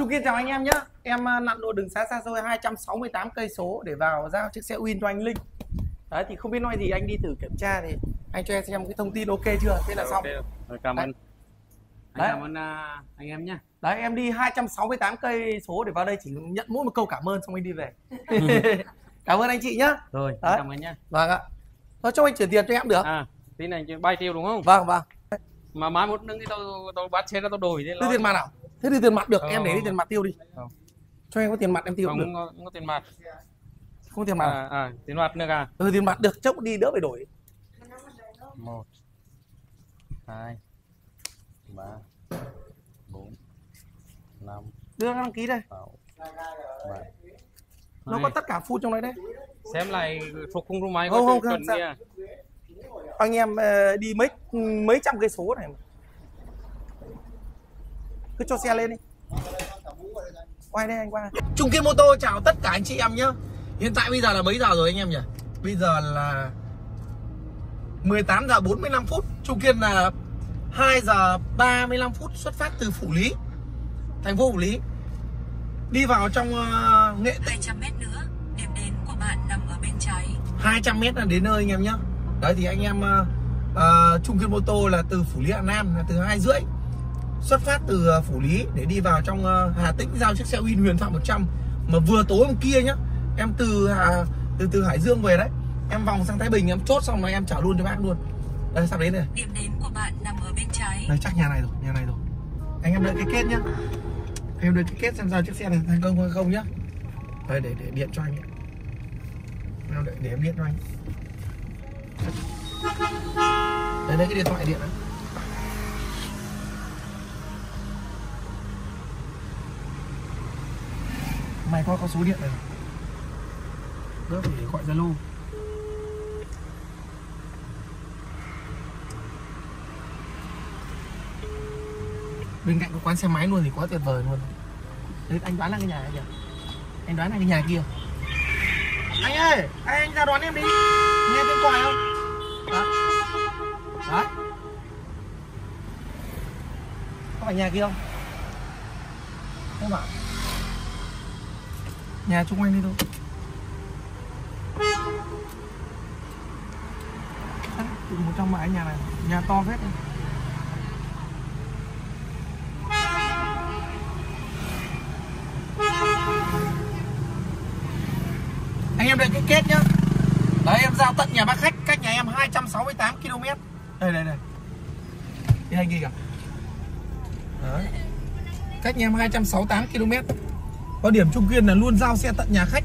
Trung Kiên chào anh em nhé. Em à, nặn độ đường xá xa xôi 268 cây số để vào giao chiếc xe Win cho anh Linh. Đấy thì không biết nói gì anh đi thử kiểm tra thì anh cho em xem cái thông tin ok chưa? Thế là Rồi, xong. ok. Rồi, cảm ơn Đấy. anh cảm ơn à, anh em nhé Đấy em đi 268 cây số để vào đây chỉ nhận mỗi một câu cảm ơn xong anh đi về. cảm ơn anh chị nhé. rồi Đấy. cảm ơn nhé Vâng ạ. Thôi cho anh chuyển tiền cho em được. à tí này bay tiêu đúng không Vâng vâng. mà mai một nâng thì tôi tôi bắt xe ra tôi đổi thế Đưa tiền mặt nào? Thế đưa tiền mặt được, Ờ, em để đi tiền mặt tiêu đi. Không. Cho em có tiền mặt em tiêu cũng được. không có, không có tiền mặt Không tiền mặt. à? à, à tiền mặt nữa à Ừ tiền mặt được, chốc đi đỡ phải đổi. một hai ba bốn năm Đưa đăng ký đây. sáu bảy Nó Hai. có tất cả full trong đấy đấy. xem lại thuộc khung máy Không, không, không, sao? kia anh em ờ, đi mấy mấy trăm cây số này mà. Cứ cho xe lên đi. Quay đây anh quay Trung Kiên Mô Tô chào tất cả anh chị em nhé hiện tại bây giờ là mấy giờ rồi anh em nhỉ? Bây giờ là 18 giờ 45 phút. Trung Kiên là 2 giờ 35 phút xuất phát từ Phủ Lý thành phố Phủ Lý. Đi vào trong ờ, nghệ tĩnh. 200 mét nữa, điểm đến của bạn nằm ở bên trái. 200 mét là đến nơi anh em nhé đấy thì anh em uh, uh, Trung Kiên Mô Tô là từ Phủ Lý Hà Nam là từ hai rưỡi xuất phát từ ờ, Phủ Lý để đi vào trong ờ, Hà Tĩnh giao chiếc xe Win Huyền Thoại 100 mà vừa tối hôm kia nhá em từ Hà từ từ Hải Dương về đấy em vòng sang Thái Bình em chốt xong rồi em trả luôn cho bác luôn. Đây sắp đến rồi. Điểm đến của bạn nằm ở bên trái. đây chắc nhà này rồi nhà này rồi. Anh em đợi cái kết nhá. Em đợi cái kết xem sao chiếc xe này thành công hay không nhá. Đây để để điện cho anh ấy. em đợi để em điện cho anh. Đây đây cái điện thoại điện đấy mày coi có số điện này đỡ phải gọi zalo. Bên cạnh có quán xe máy luôn thì quá tuyệt vời luôn. Đấy, anh đoán là cái nhà này kìa. Anh đoán là cái nhà kia. Anh ơi anh, anh ra đón em đi. Nghe tiếng còi không? Đó đó có phải nhà kia không? Không bảo nhà chung quanh đi thôi. Từ một trong mãi nhà này, nhà to phết này. anh em đợi cái kết nhá. Đấy, em giao tận nhà bác khách, cách nhà em 268 km. Đây đây đây. Đi anh ghi cả? Đấy. cách nhà em 268 km quan điểm trung kiên là luôn giao xe tận nhà khách.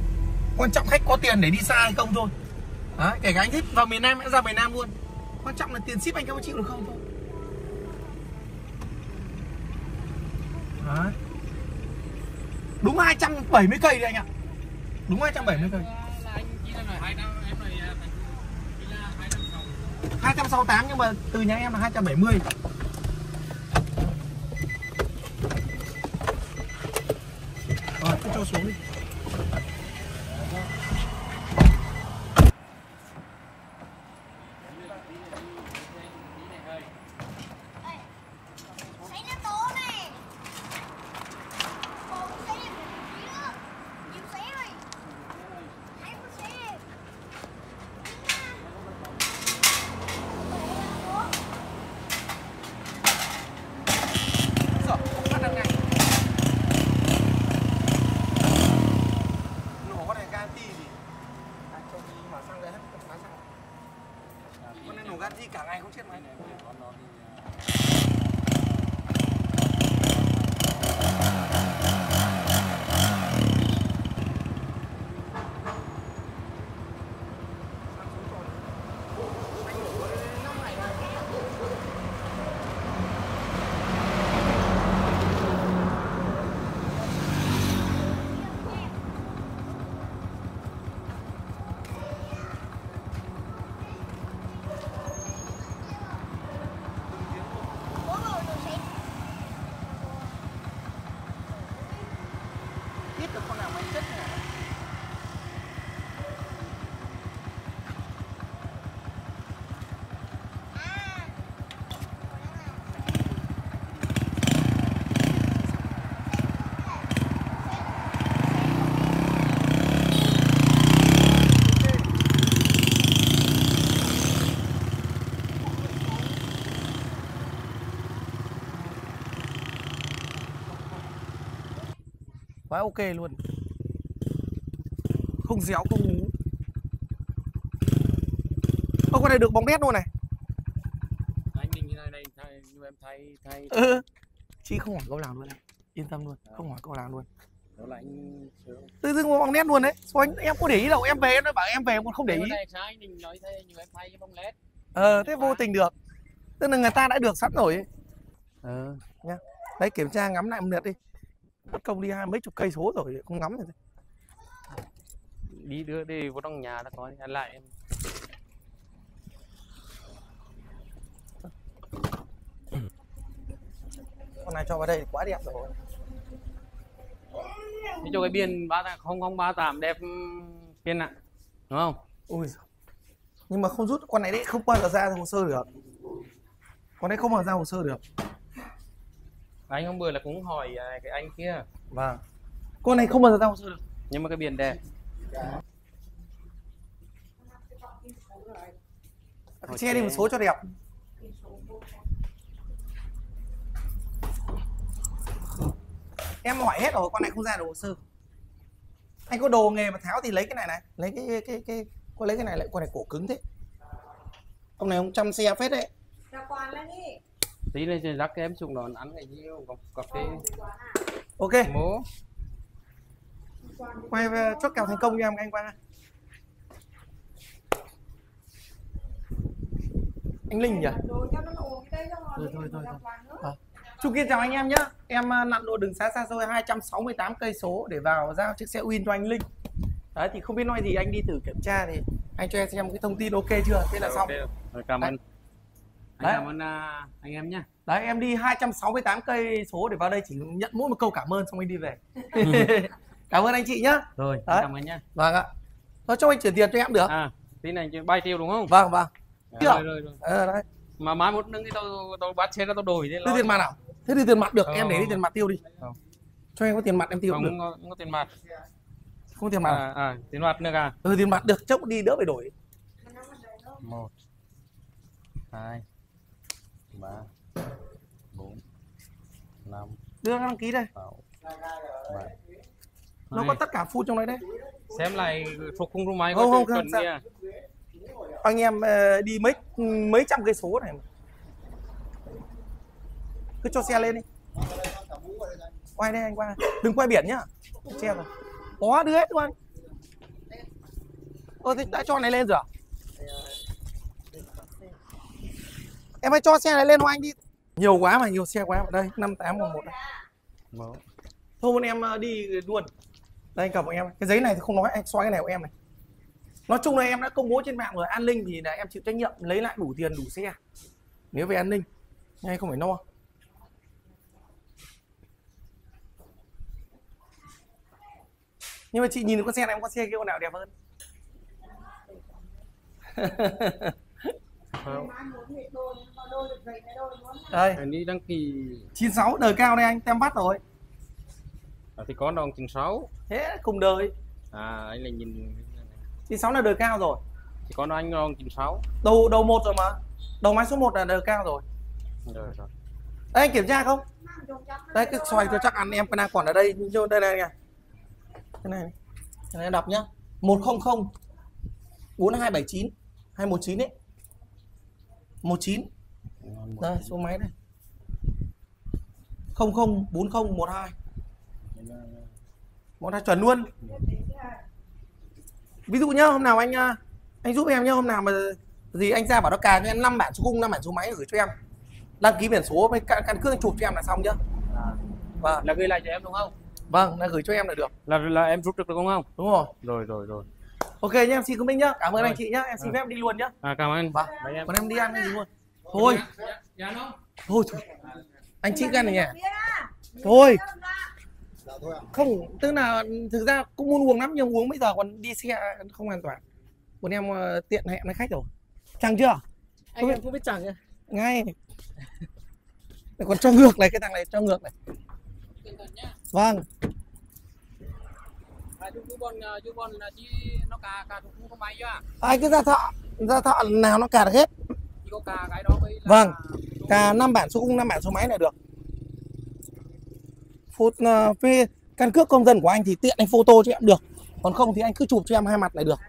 Quan trọng khách có tiền để đi xa hay không thôi. Đấy, kể cả anh thích vào miền Nam, hãy ra miền Nam luôn. Quan trọng là tiền ship anh có chịu được không thôi. Đấy. Đúng 270 cây đấy anh ạ. Đúng 270 cây anh hai trăm hai trăm sáu 268 nhưng mà từ nhà em là 270这叫什么 ok luôn. Không déo không ngú Ô con này được bóng nét luôn này. Anh nhìn như này đây thay như em thay thay. Ừ. chị không hỏi câu nào luôn này. Yên tâm luôn không hỏi câu nào luôn. Đó là anh tự dưng bóng nét luôn đấy. Sao anh em có để ý đâu em về em nói bảo em về em còn không để ý. này sáng anh định nói thế như em thay cái bông led ờ thế vô tình được. Tức là người ta đã được sẵn rồi ấy. ờ nhá. Đấy kiểm tra ngắm lại một lượt đi mất công đi hai mấy chục cây số rồi không ngắm rồi đi đưa đi vào trong nhà nó coi anh lại. Em con này cho vào đây quá đẹp rồi. Thế cho cái biên ba không không ba tám đẹp biên ạ. Đúng không? Ui giời. nhưng mà không rút con này đấy không bao giờ ra hồ sơ được. Con đấy không bao giờ ra hồ sơ được anh hôm bữa là cũng hỏi à, cái anh kia. Vâng. Con này không bao giờ ra hồ sơ được. Nhưng mà cái biển đẹp. Phải che đi một số cho đẹp. Em hỏi hết rồi con này không ra được hồ sơ. Anh có đồ nghề mà tháo thì lấy cái này này. Lấy cái cái cái, cái có lấy cái này lại con này cổ cứng thế. Ông này ông chăm xe phết đấy. Ra lên đi. Tí lên trên rắc em xuống nó ăn cái nhiêu cà, cà phê. Ok. Mố. Quay về chốt kèo thành công cho em anh qua. Anh linh nhỉ? Đồ cho nó ổn cái đây Thôi, rồi. thôi, thôi, thôi. À. Trung Kiên chào anh em nhé Em à, nặn độ đường xá xa xôi 268 cây số để vào giao chiếc xe Win cho anh Linh. Đấy thì không biết nói gì anh đi thử kiểm tra thì anh cho em xem cái thông tin ok chưa? Thế là xong. Ok, rồi cảm Đấy. ơn Đấy. cảm ơn à, anh em nhé Đấy em đi 268 cây số để vào đây chỉ nhận mỗi một câu cảm ơn xong anh đi về Cảm ơn anh chị nhé rồi Đấy. cảm ơn nhé Vâng ạ Thôi cho anh chuyển tiền cho em được à tí này bay tiêu đúng không Vâng vâng À, Chưa? rồi, rồi, rồi. ờ, đấy. mà mai một nâng thì tôi tôi bắt xe ra tôi đổi thế tiền mặt nào Thế đi tiền mặt được Ờ. em để đi tiền mặt tiêu đi Không. Cho em có tiền mặt em tiêu không được có, không có tiền mặt Không tiền mặt à? à, à tiền mặt nữa à Ừ tiền mặt được chốc đi đỡ phải đổi một hai ba bốn năm Đưa đăng ký đây. sáu bảy. Nó có tất cả full trong đấy đấy. Xem lại thuộc khung rung máy Không, có không, chuẩn không, sao? kia anh em ờ, đi mấy mấy trăm cây số này cứ cho xe lên đi. Quay đây anh quay. Đừng quay biển nhá. Che rồi. Có đưa hết luôn. Ơ thế đã cho này lên rồi à? Em hãy cho xe này lên cho anh đi. Nhiều quá mà nhiều xe quá ở đây năm tám một một một thôi bọn em ờ, đi luôn. Đây anh cầm của em. Cái giấy này thì không nói anh xóa cái này của em này. Nói chung là em đã công bố trên mạng rồi an ninh thì là em chịu trách nhiệm lấy lại đủ tiền đủ xe. Nếu về an ninh ngay không phải no. Nhưng mà chị nhìn con xe này em có xe kia con nào đẹp hơn Đây. Anh đi đăng ký 96 đời cao đây anh tem bắt rồi. À, thì có đồng 96 thế cùng đời. À anh là nhìn 96 là đời cao rồi. Thì có anh đồng 96 đầu đầu một rồi mà. Đầu máy số 1 là đời cao rồi. Rồi rồi. Đây anh kiểm tra không? Đây đó xoay cho chắc ăn em đang còn ở đây. Nhưng đây này này cái này cái này đọc nhá. 100 4279 219 đấy 19 đây số máy đây 004012 một hai. Chuẩn luôn. Ví dụ nhá hôm nào anh à, anh giúp em nhá hôm nào mà gì anh ra bảo nó cà cho em 5 bản số khung 5 bản số máy gửi cho em. Đăng ký biển số với căn, căn cước anh chụp cho em là xong nhá. Vâng. Là ghi lại cho em đúng không? Vâng là gửi cho em là được. Là là em rút được đúng không? Đúng rồi. Rồi rồi rồi ok nhá em xin công minh nhá. Cảm ơn Rồi. anh chị nhá. Em xin phép đi luôn nhá. À cảm ơn. Vâng. Em. Còn em đi ăn cái gì luôn? Thôi. Không thôi thôi. Anh chị ăn này nhỉ thôi. Không tức là thực ra cũng muốn uống lắm nhưng uống bây giờ còn đi xe không an toàn. Bọn em ờ, tiện hẹn với khách rồi. Chẳng chưa? Anh em cũng biết chẳng nhá. Ngay. Còn cho ngược này cái thằng này cho ngược này vâng ai cứ ra thọ ra thọ nào nó cả được hết. Cà cái đó mới Vâng. cả năm bản số khung năm bản số máy là được. Phút uh, phê căn cước công dân của anh thì tiện anh photo cho em được. Còn không thì anh cứ chụp cho em hai mặt này được.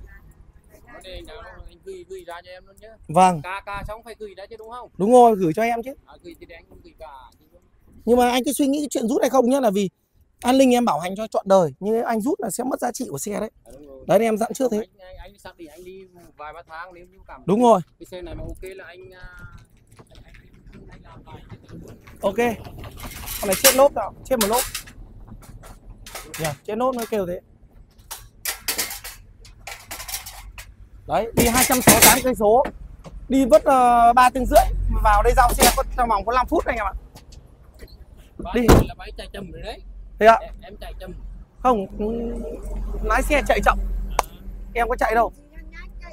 Gửi gửi ra cho em luôn nhé vâng. Ca ca xong phải gửi ra chứ đúng không? Đúng rồi gửi cho em chứ. À, gửi thì để anh gửi cả nhưng mà anh cứ suy nghĩ cái chuyện rút hay không nhá là vì an ninh em bảo hành cho trọn đời nhưng anh rút là sẽ mất giá trị của xe đấy. À, đấy em dặn trước thế. anh, anh, anh xác định anh đi vài ba tháng nếu như cảm đúng rồi. cái xe này mà ok là anh à, anh, anh, anh, làm ok. Con này chết lốp nào chết một lốp nhỉ chết nốt nó kêu thế. Đấy đi 268 cây số. Đi vất uh, ba tiếng rưỡi vào đây giao xe có trong vòng có 5 phút anh em ạ. Đi. là bác chạy chậm rồi đấy thế ạ. Em, em chạy chậm. Không lái xe chạy chậm. Em có chạy đâu.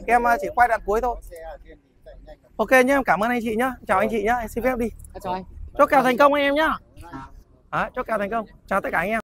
Em uh, chỉ quay đoạn cuối thôi. Ok nhá em cảm ơn anh chị nhá. Chào anh chị nhá. Em xin phép đi. À, chào anh. Chúc kèo thành công anh em nhá. À, chúc kèo thành công. Chào tất cả anh em